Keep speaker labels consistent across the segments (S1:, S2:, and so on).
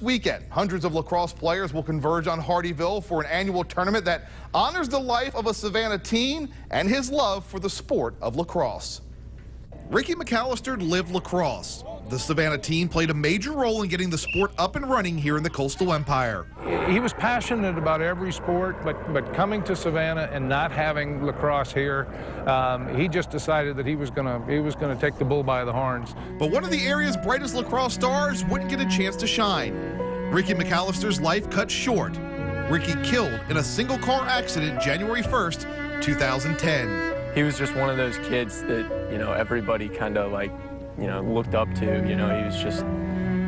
S1: weekend. Hundreds of lacrosse players will converge on Hardeeville for an annual tournament that honors the life of a Savannah teen and his love for the sport of lacrosse. Ricky McAllaster lived lacrosse. The Savannah team played a major role in getting the sport up and running here in the Coastal Empire.
S2: He was passionate about every sport, but, but coming to Savannah and not having lacrosse here, um, he just decided that he was going to he was going to take the bull by the horns.
S1: But one of the area's brightest lacrosse stars wouldn't get a chance to shine. Ricky McAllaster's life cut short. Ricky killed in a single car accident January 1st, 2010.
S3: He was just one of those kids that, you know, everybody kind of like you know, looked up to. You know, he was just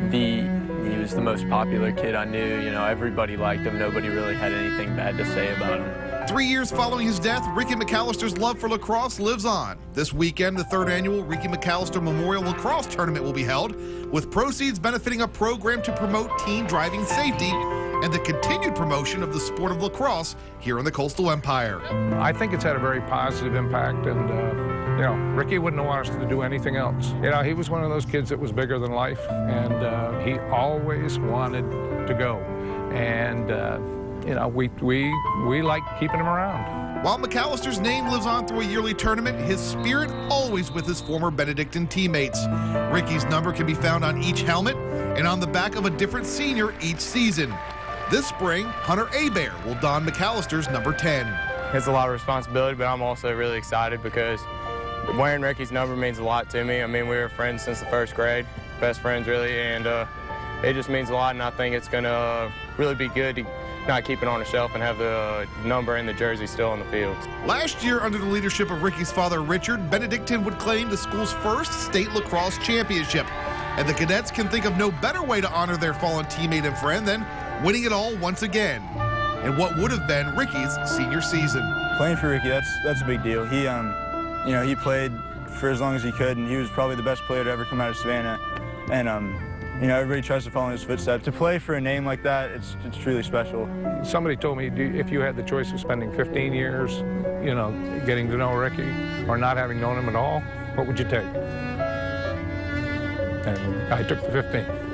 S3: the he was the most popular kid I knew. You know, everybody liked him. Nobody really had anything bad to say about him.
S1: Three years following his death, Ricky McAllaster's love for lacrosse lives on. This weekend, the third annual Ricky McAllaster Memorial Lacrosse Tournament will be held, with proceeds benefiting a program to promote teen driving safety and the continued promotion of the sport of lacrosse here in the Coastal Empire.
S2: I think it's had a very positive impact, and uh, you know, Ricky wouldn't want us to do anything else. You know, he was one of those kids that was bigger than life, and uh, he always wanted to go. And, uh, you know, we, we, we like keeping him around.
S1: While McAllaster's name lives on through a yearly tournament, his spirit always with his former Benedictine teammates. Ricky's number can be found on each helmet and on the back of a different senior each season. This spring, Hunter Abear will don McAllaster's number 10.
S4: It's a lot of responsibility, but I'm also really excited because Wearing Ricky's number means a lot to me. I mean, we were friends since the first grade, best friends really, and uh, it just means a lot, and I think it's going to really be good to not keep it on a shelf and have the number and the jersey still on the field.
S1: Last year, under the leadership of Ricky's father, Richard, Benedictine would claim the school's first state lacrosse championship. And the cadets can think of no better way to honor their fallen teammate and friend than winning it all once again in what would have been Ricky's senior season.
S5: Playing for Ricky, that's that's a big deal. He um you know, he played for as long as he could, and he was probably the best player to ever come out of Savannah. And, um, you know, everybody tries to follow in his footsteps. To play for a name like that, it's, it's truly special.
S2: Somebody told me if you had the choice of spending 15 years, you know, getting to know Ricky or not having known him at all, what would you take? And I took the 15.